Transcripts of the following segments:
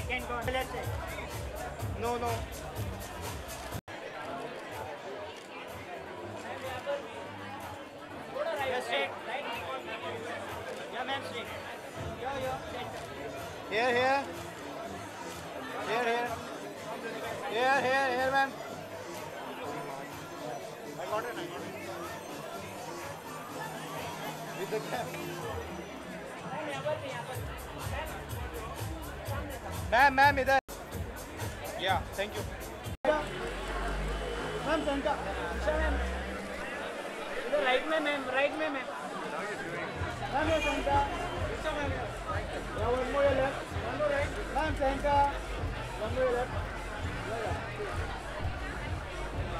Second corner. Left side. No, no. Yeah. Here, here. Here, here. Here, here, here. I it, I got it. With the cap. Ma'am ma'am इधर। या thank you ma'am इधर right में ma'am right में ma'am ma'am ये ma'am या one more left one more right ma'am center one more left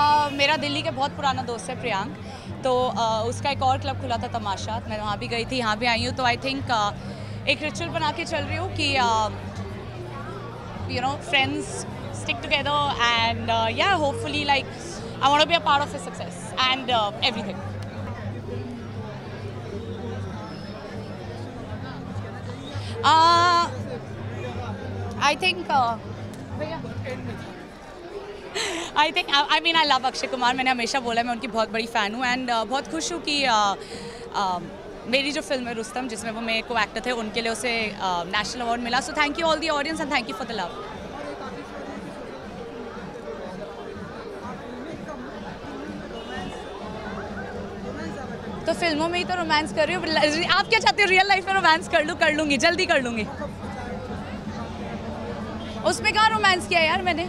Uh, मेरा दिल्ली का बहुत पुराना दोस्त है प्रियांक। तो uh, उसका एक और क्लब खुला था तमाशा। मैं वहाँ भी गई थी यहाँ भी आई हूँ। तो आई थिंक एक रिचुअल बना के चल रही हूँ कि you know friends stick together and yeah hopefully like I want to be a part of his success and everything I think I think I mean I love Akshay Kumar मैंने हमेशा बोला मैं उनकी बहुत बड़ी फ़ैन हूँ and बहुत खुश हूँ कि uh, uh, मेरी जो फ़िल्म है रुस्तम, जिसमें वो मेरे को एक्टर थे, उनके लिए उसे नेशनल अवार्ड मिला। So thank you all the audience and thank you for the love तो फ़िल्मों में ही तो रोमांस कर रही हूँ आप क्या चाहते हो? रियल लाइफ में रोमांस कर लूँ, कर लूँगी, जल्दी कर लूँगी। उसमें कहाँ रोमांस किया यार मैंने?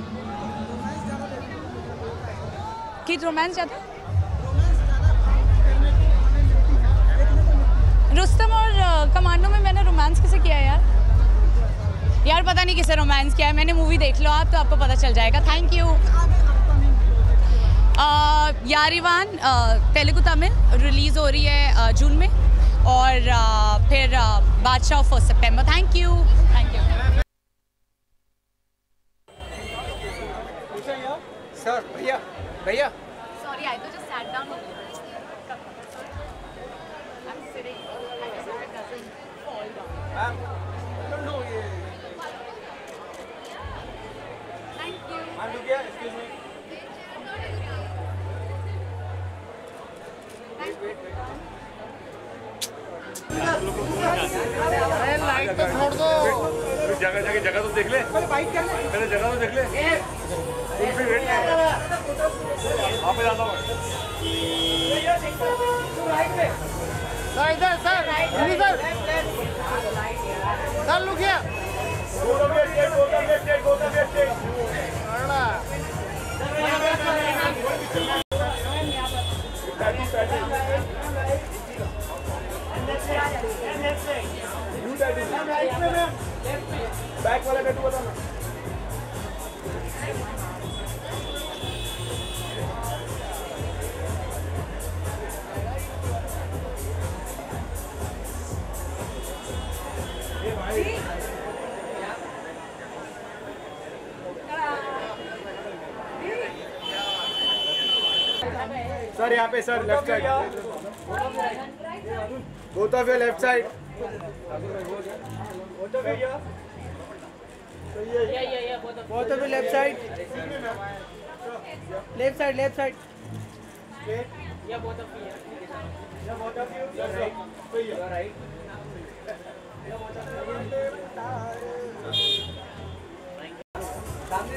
कि रोमांस ज़्यादा? रुस्तम और कमांडो में मैंने रोमांस किसे किया है यार? यार पता नहीं किसे रोमांस किया है मैंने मूवी देख लो आप तो आपको पता चल जाएगा। थैंक यू यारिवान तेलुगु तमिल रिलीज़ हो रही है जून में और अ, फिर बादशाह first September thank you thank you sir भैया भैया। Sorry, I just sat down. I'm sitting. I just hope it doesn't fall down. Ma'am don't know ये Thank you. मैम रुकिए एक्सक्यूज मी अरे लाइट तो छोड़ दो जगह जगह जगह तो देख ले जगह तो देख ले सर इधर सर सर सर लुकिए अड़ा बैक वाला टैटू बता सर यहाँ पे sir left side both of your left side both of left side left side left side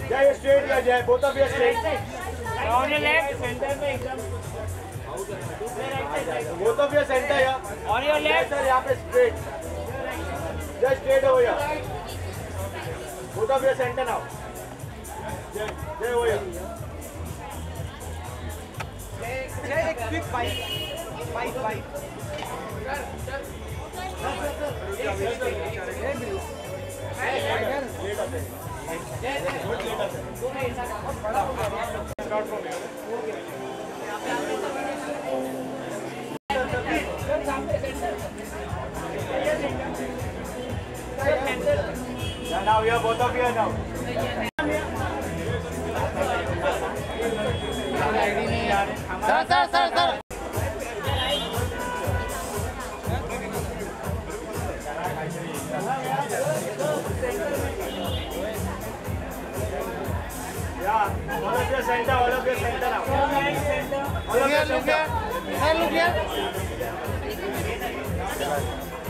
जय स्ट्रेट या जय both of you straight On your left, center में एकदम. बोथ ऑफ़ यू सेंटर या On your left. Sir यहाँ पे straight जय straight हो या both of you center now जय जय हो या एक quick bite bite bite now you are both of you are now Sir, sir, sir, sir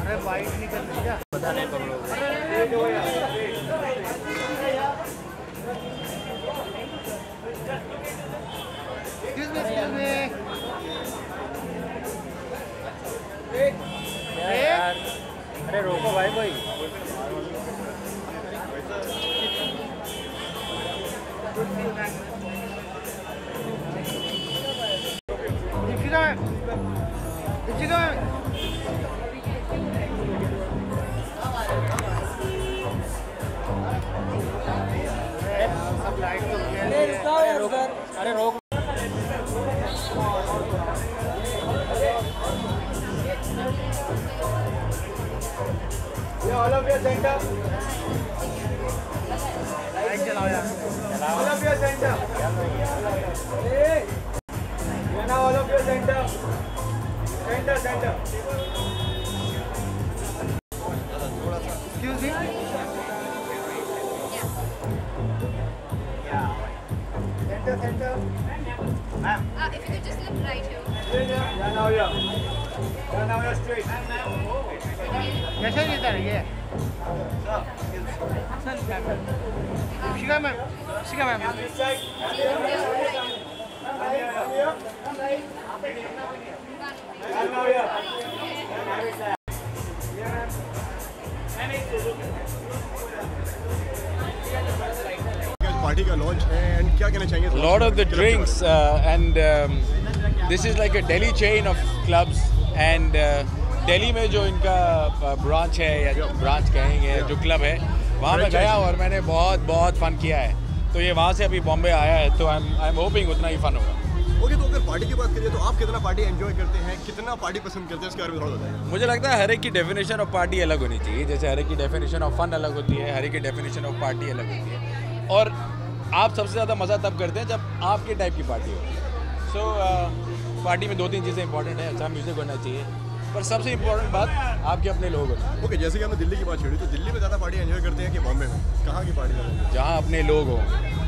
अरे वाइट निकल क्या मी एक्सक्यूज अरे रोको भाई भाई दीक्षिका center. लाइट चलाओ यार All of you center. Yeah, now all of you center. Center, center. Excuse me Center, center. Ma'am. Uh, if you could just look right here. Yeah, yeah, now yeah. A lot of the drinks uh, and um, this is like a Delhi chain of clubs. And uh, Delhi में जो इनका branch है या जो branch कहेंगे जो club है वहाँ मैं गया और मैंने बहुत बहुत फन किया है। तो ये वहाँ से अभी बॉम्बे आया है तो I am I am hoping उतना ही फन होगा। ओके तो अगर पार्टी की बात करिए तो आप कितना पार्टी एंजॉय करते हैं? कितना पार्टी पसंद करते हैं? इसके बारे में थोड़ा बताइए। मुझे लगता है हर एक की डेफिनेशन ऑफ़ पार्टी अलग होनी चाहिए। जैसे हर एक की डेफिनेशन ऑफ़ फन अलग होती है हर एक की डेफिनेशन ऑफ़ पार्टी अलग होती है। और आप सबसे ज़्यादा मज़ा तब करते हैं जब आपके टाइप की पार्टी हो। सो पार्टी में दो तीन चीज़ें इंपॉर्टेंट है अच्छा म्यूज़िक होना चाहिए। पर सबसे इम्पोर्टेंट बात आपके अपने लोग होते हैं ओके जैसे कि हमने दिल्ली की बात छेड़ी तो दिल्ली में ज़्यादा पार्टी एंजॉय करते हैं कि बॉम्बे में? कहाँ की पार्टी? जहाँ अपने लोग हों।